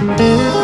Música